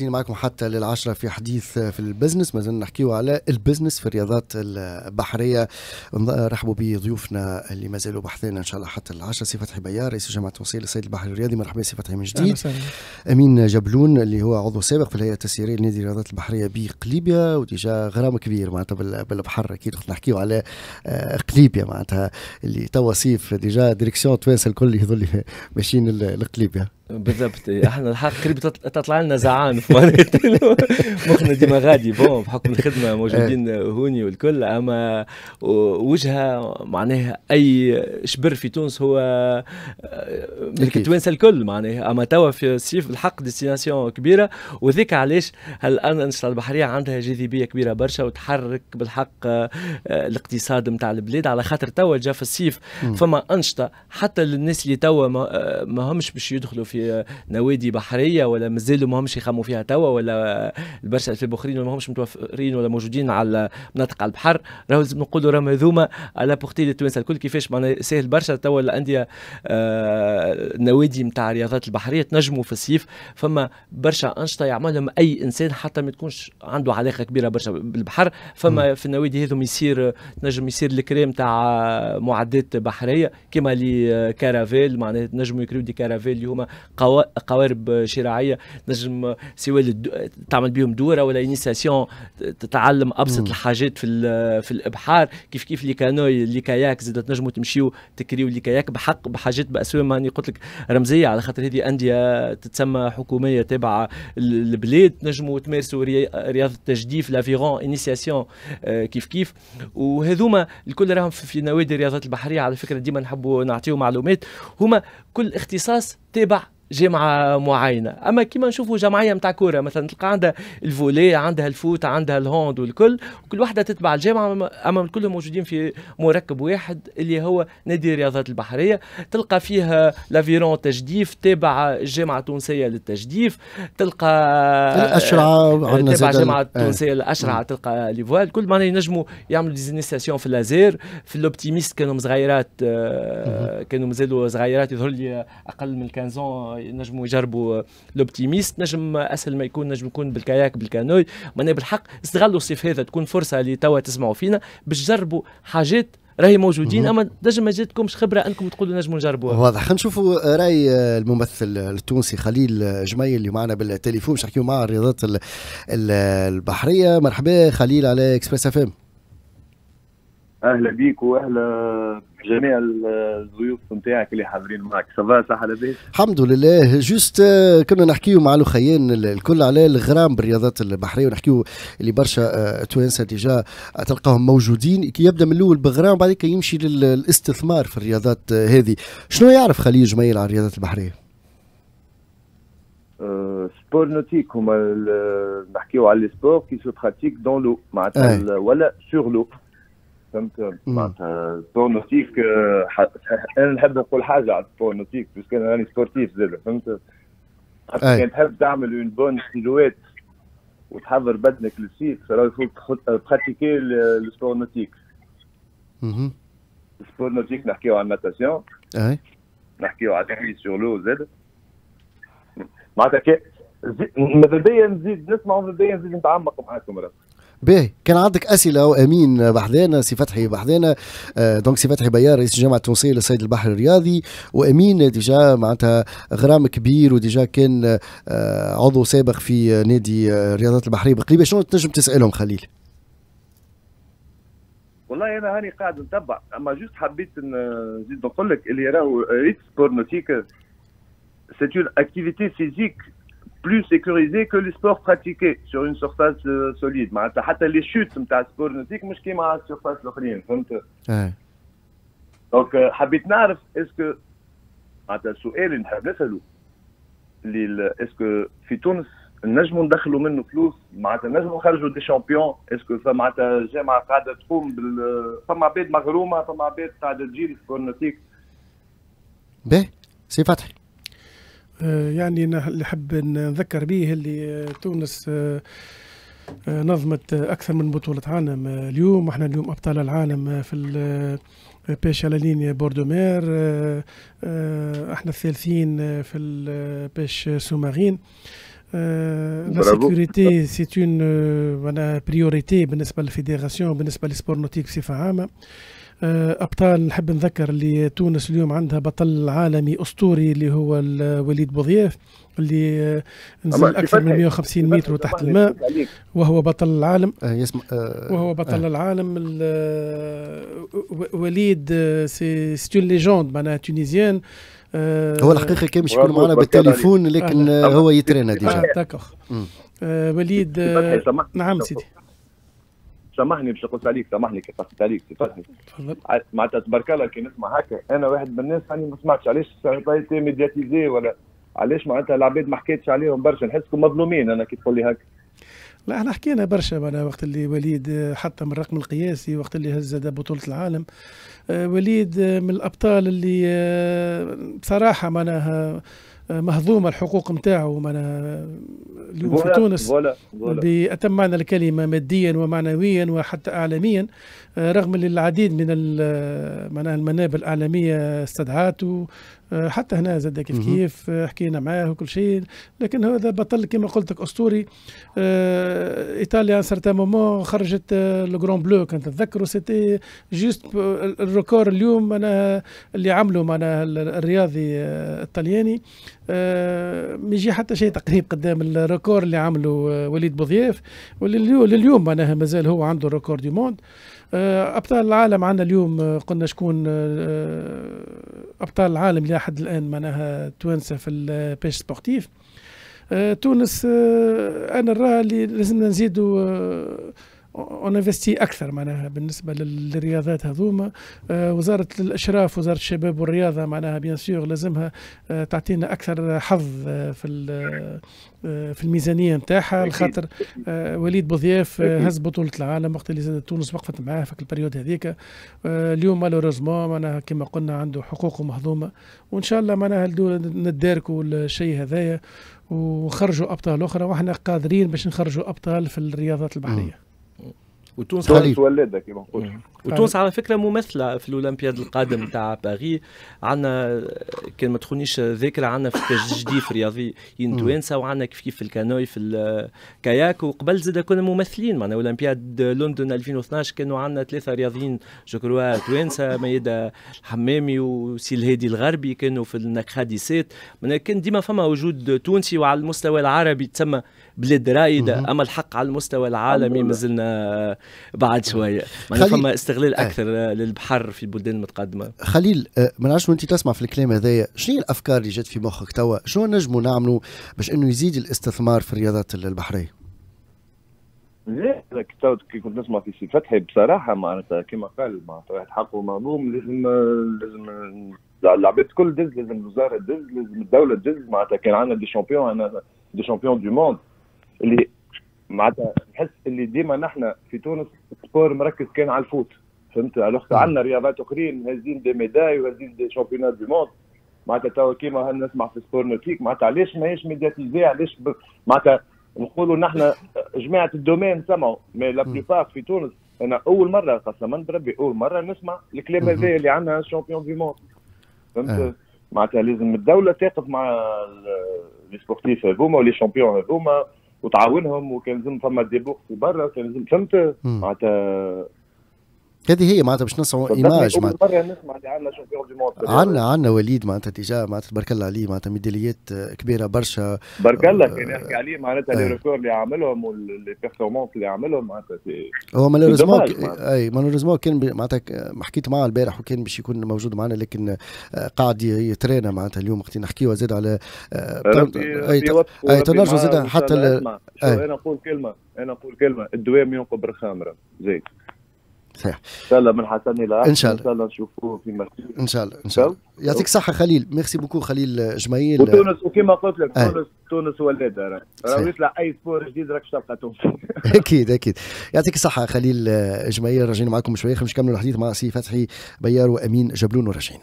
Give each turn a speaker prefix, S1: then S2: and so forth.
S1: مواصلين معكم حتى للعشرة في حديث في ال business. ما زلنا نحكيو على ال business في الرياضات البحرية. رحبوا بضيوفنا اللي ما زالوا بحذانا إن شاء الله حتى العشرة. سي فتحي بيار رئيس الجامعة التونسية للصيد البحري الرياضي. مرحبا سي فتحي من جديد. أمين جبلون اللي هو عضو سابق في الهيئة التسييرية لنادي الرياضات البحرية بقليبيا و déjà غرام كبير معناتها بالبحر. أكيد نحكيو على آه، قليبيا معناتها اللي توا صيف déjà direction توانسة الكل يظل ماشيين لقليبيا.
S2: بالضبط. إحنا الحق قريب تطلع لنا زعان مخنا ديما غادي bon بحكم الخدمة موجودين هوني والكل. أما وجهة معناها أي شبر في تونس هو ملك التوانسه الكل معناها. أما توا في الصيف الحق destination كبيرة وذيك علاش؟ الإنشطة البحرية عندها جاذبية كبيرة برشا وتحرك بالحق آه، الاقتصاد نتاع البلاد؟ على خاطر توا جا في الصيف فما أنشطة حتى للناس اللي توا ما آه، همش باش يدخلوا في نوادي بحرية ولا مازالوا ما همش يخموا فيها توا ولا برشا الفاب اخرين ما همش متوفرين ولا موجودين على مناطق على البحر. راهو لازم نقولوا راهم هذوما على بورتي للتوانسة الكل كيفاش معناها سهل برشا توا الأندية آه النوادي نتاع الرياضات البحرية تنجموا في الصيف. فما برشا أنشطة يعملهم أي إنسان حتى ما تكونش عنده علاقة كبيرة برشا بالبحر. فما م. في النوادي هذوم يصير تنجم يصير الكريم تاع معدات بحرية كما les caravelles. معناها تنجموا يكريو des caravelles اللي هما قوارب شراعية نجم سواء تعمل بهم دورة ولا انيسياسيون تتعلم أبسط الحاجات في في الإبحار. كيف كيف les canoës les kayaks زاد تنجموا تمشيو تكريو les kayaks بحق بحاجات بأسوام ماني قلت لك رمزية. على خاطر هذه أندية تتسمى حكومية تابعة البلاد تنجموا تمارسوا رياضة التجديف l'aviron initiation كيف كيف. وهذوما الكل راهم في نوادي الرياضات البحرية. على فكرة ديما نحبوا نعطيو معلومات. هما كل اختصاص تابع جامعه معينة. أما كيما نشوفوا جمعية نتاع كورة مثلا تلقى عندها الفولي عندها الفوت عندها ال hand والكل وكل واحدة تتبع الجامعة اما كلهم موجودين في مركب واحد اللي هو نادي الرياضات البحرية. تلقى فيها l'aviron تجديف تابع الجامعة التونسية للتجديف تلقى
S1: الاشرعه
S2: عندنا تابع الجامعة التونسية الاشرعه تلقى les voiles. الكل معناها ينجموا يعملوا des initiations في اللازير في ال optimist كانوا صغيرات آه، كانوا مازالوا صغيرات يظهر لي أقل من 15 نجموا يجربوا l'optimist نجم أسهل ما يكون نجم يكون بال kayak بال canoë. معناها بالحق استغلوا الصيف هذا تكون فرصة اللي توا تسمعوا فينا باش تجربوا حاجات راهي موجودين. أما نجم ما جاتكمش خبرة أنكم تقولوا نجموا نجربوها.
S1: واضح. خلينا نشوفوا رأي الممثل التونسي خليل جميل اللي معنا بالتليفون. باش نحكيو معاه الرياضات البحرية. مرحبا خليل على إكسبريس أف إم.
S3: أهلا بيك وأهلا جميع الضيوف نتاعك اللي حاضرين معك. صباح صحه لاباس
S1: الحمد لله. juste آه، كنا نحكيو مع الأخيين الكل على الغرام بالرياضات البحرية ونحكيو اللي برشا آه، توانسة déjà تلقاهم موجودين. كي يبدأ من الأول بغرام بعد يمشي للاستثمار في الرياضات آه، هذه. شنو يعرف خليل جميل على الرياضات البحرية؟
S3: sport nautique هما نحكيو على ال sport qui se pratique dans l'eau معناتها ولا sur l'eau فهمت معناتها sport nautique أنا نحب نقول حاجة على sport nautique بس أنا راني sportif زاد فهمت كان تحب تعمل une bonne silhouette وتحضر بدنك للصيف راه il faut pratiquer ال sport nautique ال sport nautique نحكيو على ال natation. نحكيو على التحويل sur l'eau زاد معناتها ماذا بيا نزيد نسمع وماذا بيا نزيد نتعمق معاكم راه
S1: باهي. كان عندك أسئلة وأمين بحذانا سي فتحي بحذانا آه donc سي فتحي بيار رئيس الجامعة التونسية للصيد البحري الرياضي وأمين déjà معناتها غرام كبير و déjà كان آه عضو سابق في نادي الرياضات البحرية بقليبه شنو تنجم تسألهم خليل؟
S3: والله أنا هاني قاعد نتبع. أما juste حبيت نزيد نقول لك اللي راهو ريت sport nautique c'est une activité physique plus sécurisé que les sports pratiqués sur une surface euh, solide. معناتها حتى les chutes نتاع sport nautique مش كيما على ال surface الاخرين فهمت؟ donc حبيت نعرف est-ce que معناتها السؤال اللي نحب نساله اللي est-ce que في تونس نجموا ندخلوا منه فلوس معناتها نجموا نخرجوا des champions est-ce que معناتها جامعه قاعدة تقوم بال فما عباد مغرومه فما عباد قاعدة تجي sport nautique
S1: باهي سي فتحي
S4: آه، يعني اللي حب نذكر به اللي تونس آه، آه، نظمت أكثر من بطولة عالم اليوم. إحنا اليوم أبطال العالم في pêche à la ligne bord de mer إحنا الثالثين في ال pêche sous-marine. la sécurité c'est une priorité بالنسبة لل fédération بالنسبة لل sport nautique بصفة عامة. أبطال نحب نذكر اللي تونس اليوم عندها بطل عالمي أسطوري اللي هو وليد بوضياف اللي نزل أكثر من 150 متر تحت الماء وهو بطل العالم.
S1: آه يسمع آه
S4: وهو بطل آه العالم وليد c'est une légende معناها tunisienne
S1: هو الحقيقة كان مش يكون معنا بالتليفون لكن هو يترينا
S4: déjà. وليد نعم سيدي.
S3: سامحني باش نقص عليك سامحني كي قصت عليك فتحي معناتها تبارك الله كي نسمع هكا أنا واحد من الناس راني ما سمعتش علاش médiatisé ولا علاش معناتها العباد ما حكيتش عليهم برشا؟ نحسكم مظلومين أنا كي تقول لي هكا.
S4: لا إحنا حكينا برشا معناها وقت اللي وليد حطم الرقم القياسي وقت اللي هز بطولة العالم. وليد من الأبطال اللي بصراحة معناها مهضومه الحقوق نتاعو اليوم في تونس بأتم معنى الكلمة ماديا ومعنويا وحتى أعلاميا رغم إن العديد من معناها المنابر الإعلامية استدعاته حتى هنا زاد كيف كيف حكينا معاه وكل شيء. لكن هذا بطل كما قلت لك أسطوري إيطاليا certain moment خرجت Le Grand Bleu كنت تتذكروا؟ c'était juste ال record اليوم أنا اللي عمله معنا الرياضي الطلياني. ما يجي حتى شيء تقريب قدام ال record اللي عمله وليد بوضياف. ولليوم معناها مازال هو عنده ال record du monde أبطال العالم عندنا اليوم قلنا شكون أبطال العالم إلى حد الآن معناها توانسة في ال pêche sportive. تونس أنا نراها اللي لازمنا نزيدوا investir أكثر معناها بالنسبة للرياضات هذوما وزارة الإشراف وزارة الشباب والرياضة معناها bien sûr لازمها تعطينا أكثر حظ في في الميزانية نتاعها. لخاطر وليد بوضياف هز بطولة العالم وقت اللي زادت تونس وقفت معاه في ال période هذيك. اليوم malheureusement معناها كما قلنا عنده حقوقه مهضومة. وإن شاء الله معناها نداركوا الشيء هذايا وخرجوا أبطال أخرى. وإحنا قادرين باش نخرجوا أبطال في الرياضات البحرية. Mm.
S2: وتونس
S3: تونس ولاده كما نقول.
S2: وتونس على فكرة ممثلة في الأولمبياد القادم تاع باريس. عندنا كان ما تخونيش ذاكره عندنا في تجديف رياضيين توانسه وعندنا كيف كيف في ال canoë في ال kayak وقبل زاد كنا ممثلين معنا أولمبياد لندن 2012 كانوا عندنا ثلاثة رياضيين جو كروا توانسه ميادة الحمامي وسي الهادي الغربي كانوا في النكخاديسات كان ديما فما وجود تونسي وعلى المستوى العربي تسمى بلاد رائدة. أما الحق على المستوى العالمي مازلنا بعد شوية معناها فما استغلال أكثر آه. للبحر في البلدان المتقدمة.
S1: خليل ما نعرفش وأنت تسمع في الكلام هذايا شنو الأفكار اللي جات في مخك توا؟ شنو نجموا نعملوا باش إنه يزيد الاستثمار في الرياضات البحرية؟
S3: لا كي كنت نسمع في سي فتحي بصراحة معناتها كما قال معناتها واحد حقه مهضوم لازم لازم العباد الكل دز لازم الوزاره دز لازم الدولة دز معناتها كان عندنا des champions عندنا des champions du monde اللي معناتها نحس اللي ديما نحن في تونس ال sport مركز كان على ال foot. فهمت؟ الوقت عندنا رياضات أخرين هازين des médailles وهازين des championnats du monde معناتها توا كيما نسمع في sport nautique معناتها علاش ماهيش médiatisé علاش معناتها نقولوا نحن جماعة ال domaine سمعوا. mais la plupart في تونس أنا أول مرة قسما بربي أول مرة نسمع الكلام هذا اللي عندنا champion du monde فهمت؟ معناتها لازم الدولة تقف مع les sportifs هذوما و les champions هذوما وتعاونهم وكان لازم فما des books في برا كان لازم فهمت؟ معناتها
S1: هذه هي معناتها باش نصنعوا image
S3: معناتها. مرة نسمع اللي عندنا champion du monde
S1: عندنا عندنا وليد معناتها déjà معناتها تبارك الله عليه معناتها ميداليات كبيرة برشا.
S3: بارك الله كان يحكي عليه معناتها les records اللي عملهم و les performances اللي عملهم معناتها
S1: هو malheureusement أي مالوريزمون كان معناتها حكيت معاه البارح وكان باش يكون موجود معنا لكن قاعد يترينا معناتها اليوم وقت نحكيو زاد على أي أي زاد حتى
S3: أنا نقول كلمة أنا نقول كلمة الدوام ينقب الخامره زيد
S1: صحيح.
S3: ان شاء الله من حسن إلى
S1: إن شاء الله.
S3: إن شاء الله نشوفوه في مركز
S1: إن شاء الله إن شاء الله. يعطيك الصحة خليل. ميرسي بوكو خليل جميل.
S3: وتونس وكما قلت لك تونس تونس ولادة راه يطلع أي سبور جديد راك تلقى تونس.
S1: أكيد أكيد. يعطيك الصحة خليل جميل. راجعين معكم شوية خلينا نكملوا الحديث مع سي فتحي بيار وأمين جبلون وراجعين.